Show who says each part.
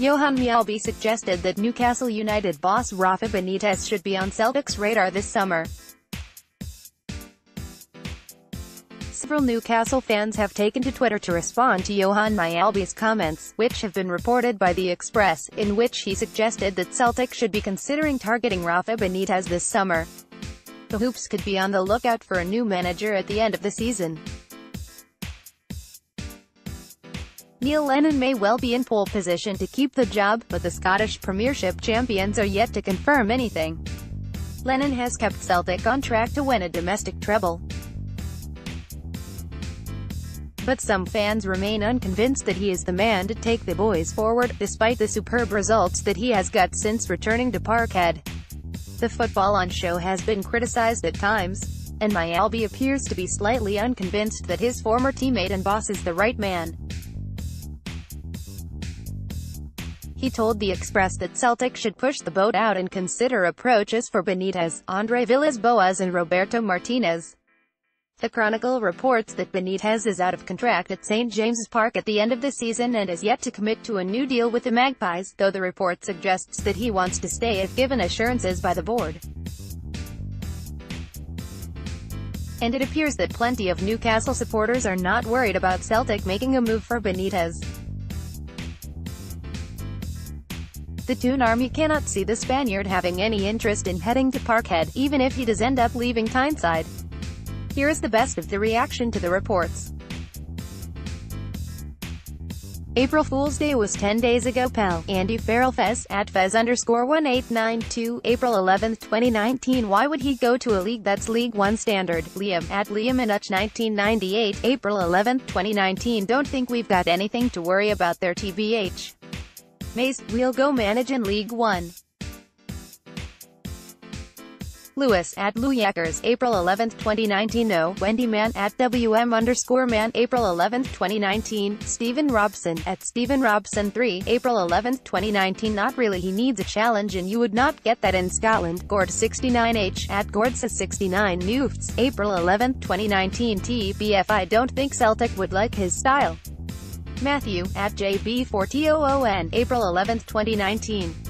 Speaker 1: Johan Mjällby suggested that Newcastle United boss Rafa Benitez should be on Celtic's radar this summer. Several Newcastle fans have taken to Twitter to respond to Johan Mjällby's comments, which have been reported by The Express, in which he suggested that Celtic should be considering targeting Rafa Benitez this summer. The Hoops could be on the lookout for a new manager at the end of the season. Neil Lennon may well be in pole position to keep the job, but the Scottish Premiership champions are yet to confirm anything. Lennon has kept Celtic on track to win a domestic treble. But some fans remain unconvinced that he is the man to take the boys forward, despite the superb results that he has got since returning to Parkhead. The football on show has been criticized at times, and Mjällby appears to be slightly unconvinced that his former teammate and boss is the right man. He told The Express that Celtic should push the boat out and consider approaches for Benitez, Andre Villas-Boas and Roberto Martinez. The Chronicle reports that Benitez is out of contract at St. James's Park at the end of the season and is yet to commit to a new deal with the Magpies, though the report suggests that he wants to stay if given assurances by the board. And it appears that plenty of Newcastle supporters are not worried about Celtic making a move for Benitez. The Toon Army cannot see the Spaniard having any interest in heading to Parkhead, even if he does end up leaving Tyneside. Here is the best of the reaction to the reports. April Fool's Day was 10 days ago pal. Andy Farrell Fez, at Fez underscore 1892, April 11, 2019 Why would he go to a league that's League 1 standard? Liam, at Liam Inuch 1998, April 11, 2019 Don't think we've got anything to worry about there TBH. Mace, we'll go manage in League 1. Lewis, at Luyakers, April 11, 2019 No, Wendy Man, at WM underscore Man, April 11, 2019, Stephen Robson, at Stephen Robson 3, April 11, 2019 Not really he needs a challenge and you would not get that in Scotland, Gord 69H, at Gordsa69 Newfts, April 11, 2019 TBF I don't think Celtic would like his style. Matthew, at JB4TOON, April 11, 2019.